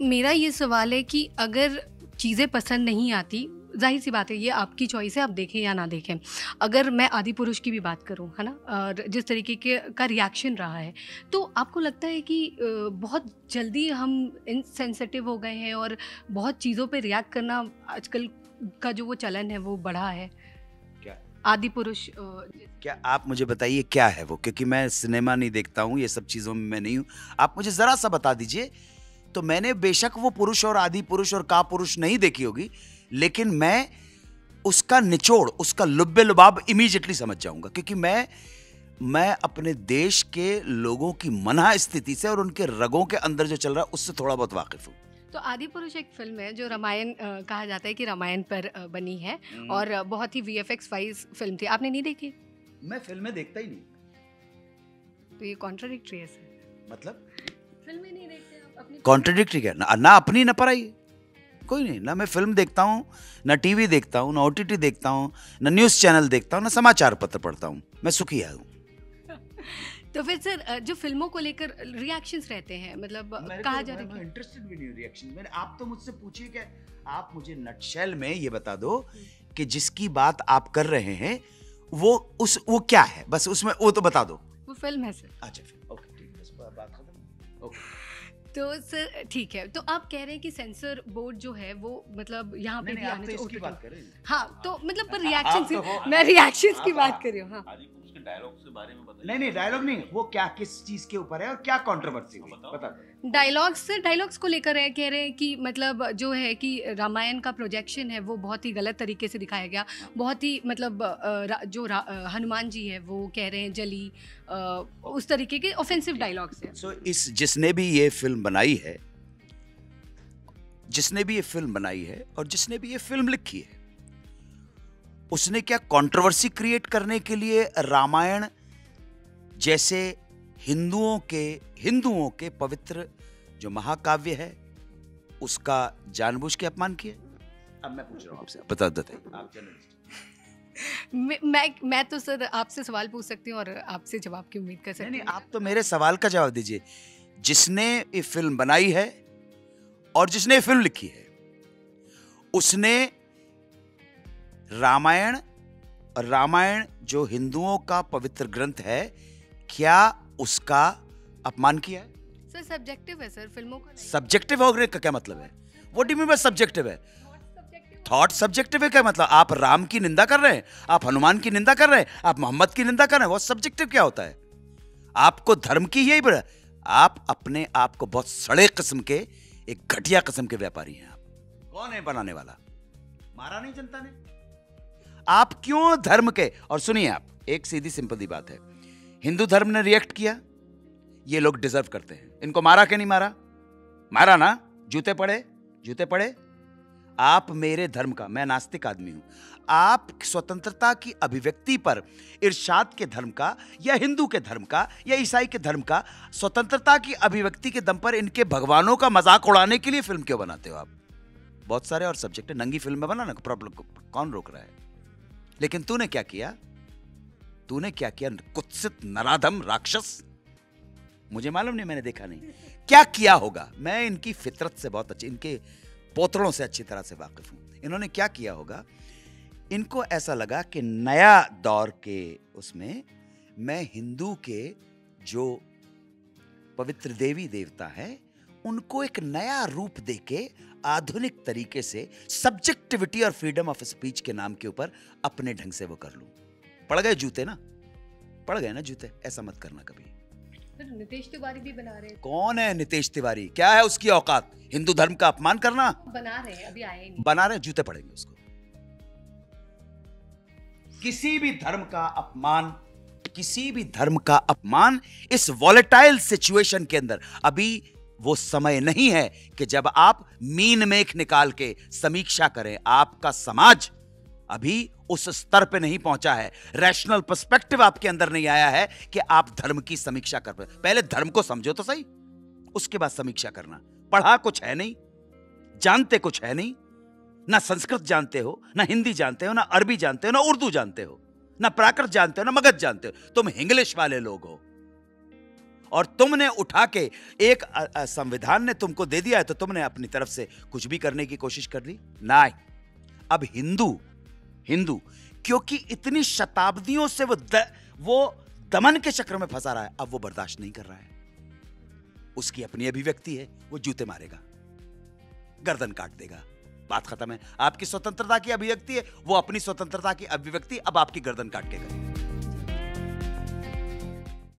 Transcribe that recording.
मेरा ये सवाल है कि अगर चीज़ें पसंद नहीं आती ज़ाहिर सी बात है ये आपकी चॉइस है आप देखें या ना देखें। अगर मैं आदि पुरुष की भी बात करूँ है ना? और जिस तरीके के का रिएक्शन रहा है तो आपको लगता है कि बहुत जल्दी हम इनसेंसिटिव हो गए हैं और बहुत चीज़ों पे रिएक्ट करना आजकल का जो वो चलन है वो बढ़ा है? क्या? आदि पुरुष क्या आप मुझे बताइए क्या है वो? क्योंकि मैं सिनेमा नहीं देखता हूँ ये सब चीज़ों में मैं नहीं हूँ। आप मुझे ज़रा सा बता दीजिए तो मैंने बेशक वो पुरुष और आदि पुरुष और का पुरुष नहीं देखी होगी लेकिन मैं उसका निचोड़ उसका लुब्बे लुबाब इमीजिएटली समझ जाऊँगा क्योंकि मैं मैं अपने देश के लोगों की मना स्थिति से और उनके रगों के अंदर जो चल रहा है उससे थोड़ा बहुत वाकिफ हूँ। तो आदि पुरुष एक फ़िल्म है जो रामायण कहा जाता है कि रामायण पर बनी है हम्म। और बहुत ही V F X wise film थी। आपने नहीं देखी? मैं फ़िल्में देखता ही नहीं। तो ये कॉन्ट्राडिक्ट्री है मतलब? फ़िल्में नहीं देखते अपनी क्या? ना, ना अपनी ना पढ़ाई कोई नहीं ना मैं फ़िल्म देखता हूँ ना टीवी देखता हूँ ना ओटीटी देखता हूँ ना न्यूज़ चैनल देखता हूँ ना समाचार पत्र पढ़ता हूँ। मैं सुखी हूँ। तो फिर सर जो फ़िल्मों को लेकर रिएक्शंस रहते हैं मतलब कहा जा रहा है इंटरेस्टेड भी नहीं रिएक्शन मैंने आप तो मुझसे पूछिए क्या? आप मुझे नटशेल में ये बता दो कि जिसकी बात आप कर रहे हैं वो उस वो क्या है? बस उसमें वो तो बता दो। वो फ़िल्म है सर। अच्छा फ़िल्म ओके ठीक है बात खत्म। ओके तो सर ठीक है। तो आप कह रहे हैं कि सेंसर बोर्ड जो है वो मतलब यहाँ पे भी आने तो बात करें हाँ। तो मतलब पर रिएक्शन तो मैं रिएक्शंस की बात कर रही हूँ हाँ। डायलॉग के बारे में बताइए। नहीं नहीं डायलॉग नहीं वो क्या किस चीज़ के ऊपर है और क्या कंट्रोवर्सी हुई? बता डायलॉग्स डायलॉग्स को लेकर है कह रहे हैं कि मतलब जो है कि रामायण का प्रोजेक्शन है वो बहुत ही गलत तरीके से दिखाया गया। बहुत ही मतलब जो हनुमान जी है वो कह रहे हैं जली उस तरीके के ऑफेंसिव डायलॉग्स हैं। सो इस जिसने भी ये फ़िल्म बनाई है जिसने भी ये फ़िल्म बनाई है और जिसने भी ये फ़िल्म लिखी है उसने क्या कंट्रोवर्सी क्रिएट करने के लिए रामायण जैसे हिंदुओं के हिंदुओं के पवित्र जो महाकाव्य है उसका जानबूझ के अपमान किया? अब मैं पूछ रहा हूँ आपसे। बता देते आप मैं मैं मैं तो सर आपसे सवाल पूछ सकती हूँ और आपसे जवाब की उम्मीद कर सकती हूँ। नहीं आप तो मेरे सवाल का जवाब दीजिए। जिसने ये फ़िल्म बनाई है और जिसने ये फ़िल्म लिखी है उसने रामायण और रामायण जो हिंदुओं का पवित्र ग्रंथ है क्या उसका अपमान किया है? सर सब्जेक्टिव है सर फ़िल्मों का सब्जेक्टिव होने का क्या मतलब है? वो डी में सब्जेक्टिव है? थॉट सब्जेक्टिव है क्या मतलब? आप राम की निंदा कर रहे हैं आप हनुमान की निंदा कर रहे हैं आप मोहम्मद की निंदा कर रहे हैं वो सब्जेक्टिव क्या होता है? आपको धर्म की यही बड़ा आप अपने आप को बहुत सड़े किस्म के, एक घटिया किस्म के व्यापारी हैं आप। कौन है बनाने वाला? मारा नहीं जनता ने? आप क्यों धर्म के, और सुनिए आप, एक सीधी सिंपल बात है। हिंदू धर्म ने रिएक्ट किया। ये लोग डिजर्व करते हैं। इनको मारा के नहीं मारा? मारा ना? जूते पड़े? जूते पड़े? आप मेरे धर्म का, मैं नास्तिक आदमी हूँ। आप स्वतंत्रता की अभिव्यक्ति पर, इर्शाद के धर्म का, या हिंदू के धर्म का, या ईसाई के धर्म का, स्वतंत्रता की अभिव्यक्ति के दम पर इनके भगवानों का मज़ाक उड़ाने के लिए फ़िल्म क्यों बनाते हो आप? बहुत सारे और सब्जेक्ट है। नंगी फ़िल्म में बनाना प्रॉब्लम कौन रोक रहा है? लेकिन तूने क्या किया? तूने क्या किया? कुत्सित, नराधम, राक्षस? मुझे मालूम नहीं, मैंने देखा नहीं। क्या किया होगा? मैं इनकी फितरत से बहुत अच्छी, इनके पोतड़ों से अच्छी तरह से वाकिफ हूँ। इन्होंने क्या किया होगा? इनको ऐसा लगा कि नया दौर के उसमें मैं हिंदू के जो पवित्र देवी देवता है, उनको एक नया रूप देके आधुनिक तरीके से सब्जेक्टिविटी और फ्रीडम ऑफ़ स्पीच के नाम के ऊपर अपने ढंग से वो कर लूँ। पड़ गए जूते ना? पड़ गए ना जूते? ऐसा मत करना कभी। नितेश तिवारी भी बना रहे कौन है नितेश तिवारी? क्या है उसकी औकात? हिंदू धर्म का अपमान करना? बना रहे हैं अभी आए नहीं। बना रहे जूते पड़ेंगे उसको। किसी भी धर्म का अपमान किसी भी धर्म का अपमान इस वॉलेटाइल सिचुएशन के अंदर अभी वो समय नहीं है कि जब आप मीन मेख निकाल के समीक्षा करें आपका समाज अभी उस स्तर पे नहीं पहुँचा है। रैशनल पर्सपेक्टिव आपके अंदर नहीं आया है कि आप धर्म की समीक्षा कर पहले धर्म को समझो तो सही। उसके बाद समीक्षा करना। पढ़ा कुछ है नहीं, जानते कुछ है नहीं। ना संस्कृत जानते हो, ना हिंदी जानते हो, ना अरबी जानते हो, ना उर्दू जानते हो, ना प्राकृत जानते हो, ना मगध जानते हो। तुम इंग्लिश वाले लोग हो। और तुमने उठा के एक संविधान ने तुमको दे दिया है तो तुमने अपनी तरफ़ से कुछ भी करने की कोशिश कर ली? ना अब हिंदू हिंदू क्योंकि इतनी शताब्दियों से वो द, वो दमन के चक्र में फंसा रहा है अब वो बर्दाश्त नहीं कर रहा है। उसकी अपनी अभिव्यक्ति है वो जूते मारेगा गर्दन काट देगा। बात खत्म है। आपकी स्वतंत्रता की अभिव्यक्ति है वो अपनी स्वतंत्रता की अभिव्यक्ति अब आपकी गर्दन काट के करेगा।